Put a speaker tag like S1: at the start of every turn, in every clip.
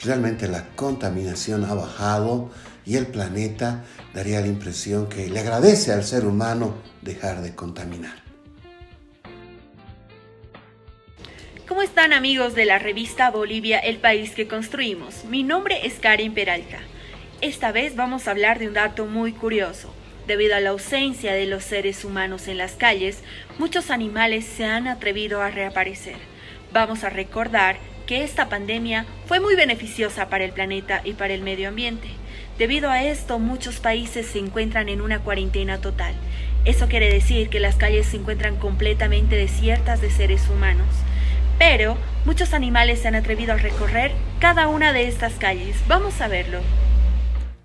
S1: realmente la contaminación ha bajado y el planeta daría la impresión que le agradece al ser humano dejar de contaminar.
S2: ¿Cómo están amigos de la revista Bolivia, el país que construimos? Mi nombre es Karen Peralta. Esta vez vamos a hablar de un dato muy curioso. Debido a la ausencia de los seres humanos en las calles, muchos animales se han atrevido a reaparecer. Vamos a recordar que esta pandemia fue muy beneficiosa para el planeta y para el medio ambiente. Debido a esto, muchos países se encuentran en una cuarentena total. Eso quiere decir que las calles se encuentran completamente desiertas de seres humanos. Pero muchos animales se han atrevido a recorrer cada una de estas calles. Vamos a verlo.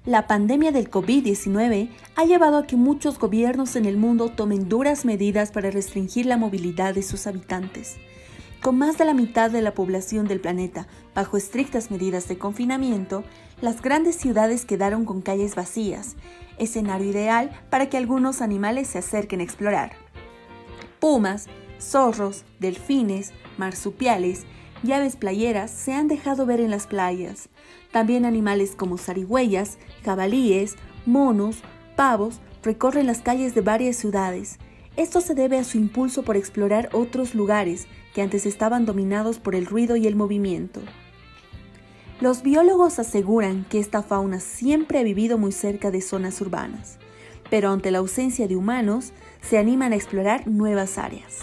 S3: La pandemia del COVID-19 ha llevado a que muchos gobiernos en el mundo tomen duras medidas para restringir la movilidad de sus habitantes. Con más de la mitad de la población del planeta bajo estrictas medidas de confinamiento, las grandes ciudades quedaron con calles vacías, escenario ideal para que algunos animales se acerquen a explorar. Pumas, zorros, delfines, marsupiales y aves playeras se han dejado ver en las playas. También animales como zarigüeyas, jabalíes, monos, pavos recorren las calles de varias ciudades. Esto se debe a su impulso por explorar otros lugares que antes estaban dominados por el ruido y el movimiento. Los biólogos aseguran que esta fauna siempre ha vivido muy cerca de zonas urbanas, pero ante la ausencia de humanos se animan a explorar nuevas áreas.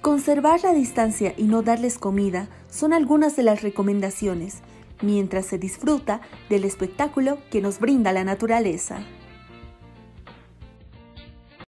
S3: Conservar la distancia y no darles comida son algunas de las recomendaciones, mientras se disfruta del espectáculo que nos brinda la naturaleza.